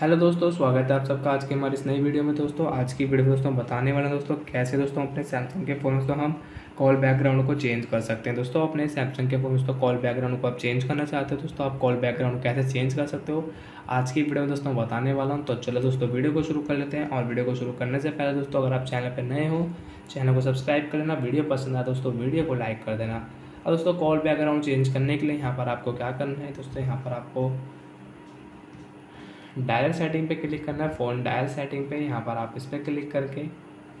Hello दोस्तों, स्वागत है आप सबका आज के हमारी इस नई वीडियो में। दोस्तों, आज की वीडियो दोस्तों बताने वाले दोस्तों, कैसे दोस्तों अपने सैमसंग के फ़ोन दोस्तों हम कॉल बैकग्राउंड को चेंज कर सकते हैं। दोस्तों, अपने सैमसंग के फ़ोन दोस्तों कॉल बैकग्राउंड को आप चेंज करना चाहते हो, दोस्तों, आप कॉल बैकग्राउंड कैसे चेंज कर सकते हो? आज की वीडियो में दोस्तों बताने वाला हूँ। तो चलो दोस्तों, वीडियो को शुरू कर लेते हैं। और वीडियो को शुरू करने से पहले दोस्तों, अगर आप चैनल पर नए हो चैनल को सब्सक्राइब कर लेना। वीडियो पसंद आए दोस्तों, वीडियो को लाइक कर देना। और दोस्तों कॉल बैकग्राउंड चेंज करने के लिए यहाँ पर आपको क्या करना है? दोस्तों, यहाँ पर आपको डायल सेटिंग पे क्लिक करना है फ़ोन डायल सेटिंग पे, यहाँ पर आप इस पर क्लिक करके,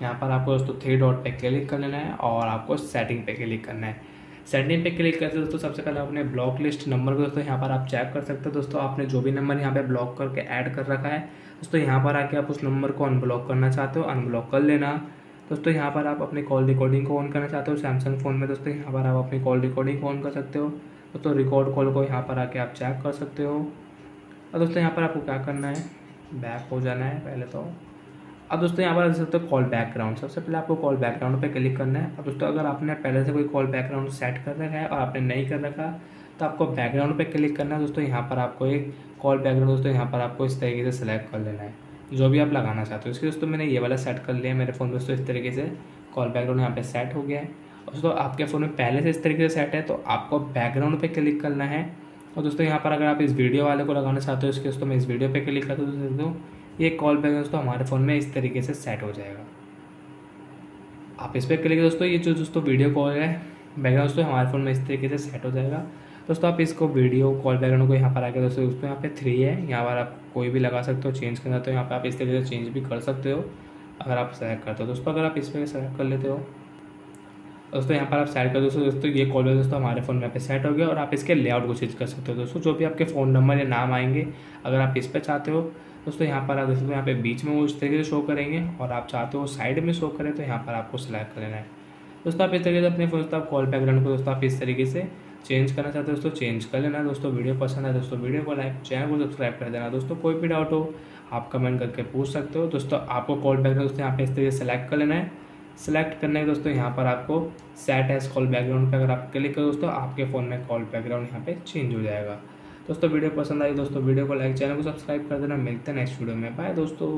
यहाँ पर आपको दोस्तों थ्री डॉट पे क्लिक कर लेना है और आपको सेटिंग पे क्लिक करना है। सेटिंग पे क्लिक करते दोस्तों सबसे पहले अपने ब्लॉक लिस्ट नंबर को दोस्तों यहाँ पर आप चेक कर सकते हो। दोस्तों आपने जो भी नंबर यहाँ पे ब्लॉक करके ऐड कर रखा है, दोस्तों यहाँ पर आके आप उस नंबर को अनब्लॉक करना चाहते हो अनब्लॉक कर लेना। दोस्तों यहाँ पर आप अपनी कॉल रिकॉर्डिंग को ऑन करना चाहते हो सैमसंग फ़ोन में दोस्तों यहाँ पर आप अपनी कॉल रिकॉर्डिंग को ऑन कर सकते हो। दोस्तों रिकॉर्ड कॉल को यहाँ पर आके आप चेक कर सकते हो। और दोस्तों यहाँ पर आपको क्या करना है? बैक हो जाना है पहले तो। अब दोस्तों यहाँ पर देख सकते हो कॉल बैकग्राउंड सबसे पहले आपको कॉल बैकग्राउंड पे क्लिक करना है। अब दोस्तों अगर आपने पहले से कोई कॉल बैकग्राउंड सेट कर रखा है और आपने नहीं कर रखा तो आपको बैकग्राउंड पे क्लिक करना है। दोस्तों यहाँ पर आपको एक कॉल बैकग्राउंड दोस्तों यहाँ पर आपको इस तरीके से सिलेक्ट कर लेना है। जो भी आप लगाना चाहते हो। इसके दोस्तों मैंने ये वाला सेट कर लिया मेरे फ़ोन दोस्तों इस तरीके से कॉल बैकग्राउंड यहाँ पर सेट हो गया है। दोस्तों आपके फ़ोन में पहले से इस तरीके से सेट है तो आपको बैकग्राउंड पर क्लिक करना है। और दोस्तों, यहाँ पर अगर आप इस वीडियो वाले को लगाना चाहते हो इसके दोस्तों, मैं इस वीडियो पे क्लिक करता हूँ दोस्तों, ये कॉल बैक दोस्तों, हमारे फ़ोन में इस तरीके से सेट हो जाएगा। आप इस पर क्लिक दोस्तों, ये जो दोस्तों वीडियो कॉल है बैकग्राउंड दोस्तों, हमारे फ़ोन में इस तरीके से सेट हो जाएगा। दोस्तों, आप इसको वीडियो कॉल बैकग्राउंड को यहाँ पर आके दोस्तों दोस्तों यहाँ पे थ्री है, यहाँ पर आप कोई भी लगा सकते हो चेंज करना तो यहाँ पे आप इस तरीके से चेंज भी कर सकते हो, अगर आप सेलेक्ट करते हो। दोस्तों, अगर आप इस पर सेलेक्ट कर लेते हो दोस्तों, यहाँ पर आप सेट कर दोस्तों दोस्तों, ये कॉल दोस्तों, हमारे फ़ोन में पे सेट हो गया और आप इसके लेआउट को चेंज कर सकते हो। दोस्तों, जो भी आपके फ़ोन नंबर या नाम आएँगे, अगर आप इस पर चाहते हो, दोस्तों, यहाँ पर आप दोस्तों यहाँ पे बीच में वो इस तरीके से शो करेंगे और आप चाहते हो साइड में शो करें तो यहाँ पर आपको सिलेक्ट कर लेना है। दोस्तों, आप इस तरीके से अपने फ़ोन दोस्तों आप कॉल बैकग्राउंड को दोस्तों, आप इस तरीके से चेंज करना चाहते हो, दोस्तों चेंज कर लेना। दोस्तों वीडियो पसंद है दोस्तों वीडियो को लाइक चैनल को सब्सक्राइब कर देना। दोस्तों, कोई भी डाउट हो, आप कमेंट करके पूछ सकते हो। दोस्तों, आपको कॉल बैकग्राउंड दोस्तों, यहाँ पे इस तरीके से सेलेक्ट कर लेना है। सेलेक्ट करने के दोस्तों, यहाँ पर आपको सेट एस कॉल बैकग्राउंड पर अगर आप क्लिक करो दोस्तों, आपके फ़ोन में कॉल बैकग्राउंड यहाँ पे चेंज हो जाएगा। दोस्तों, वीडियो पसंद आई दोस्तों, वीडियो को लाइक चैनल को सब्सक्राइब कर देना। मिलते हैं नेक्स्ट वीडियो में। बाय दोस्तों।